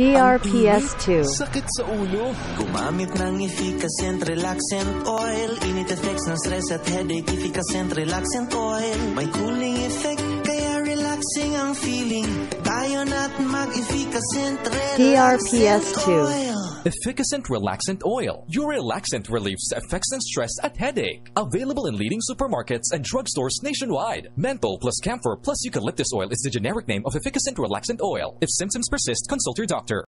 DRPS2. Sakit sa ulo. Gumamit ng Efficascent Relaxscent Oil Init effects ng stress at headache Efficascent Relaxscent Oil May cooling effect kaya relaxing ang feeling Tayo na't mag-Efficascent Relaxscent DRPS2. Oil Efficascent Relaxscent Oil. Your Relaxscent relieves effects and stress at headache. Available in leading supermarkets and drugstores nationwide. Menthol plus camphor plus eucalyptus oil is the generic name of Efficascent Relaxscent Oil. If symptoms persist, consult your doctor.